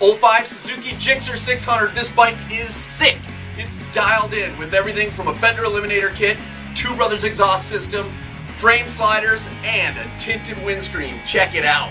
05 Suzuki Gixxer 600. This bike is sick. It's dialed in with everything from a fender eliminator kit, Two Brothers exhaust system, frame sliders, and a tinted windscreen. Check it out.